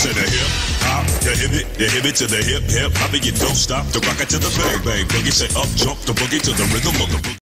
to the hip hop, the hip it, the hip it to the hip hip hop, and you don't stop. The rocket to the bang bang boogie. Say up jump the boogie to the rhythm of the boogie.